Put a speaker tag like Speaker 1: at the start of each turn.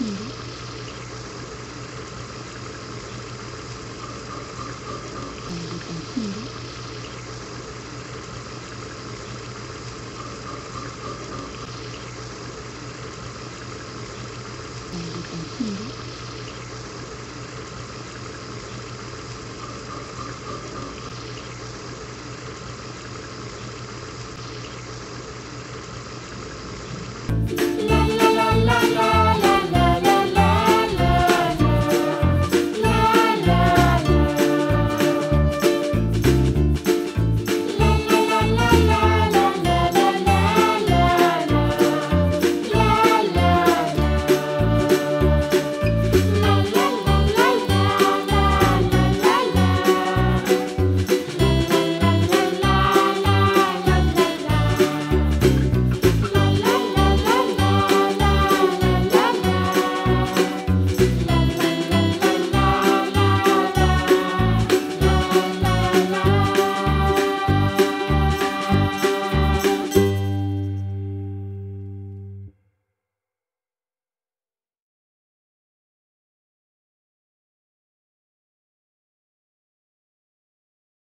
Speaker 1: Mm-hmm.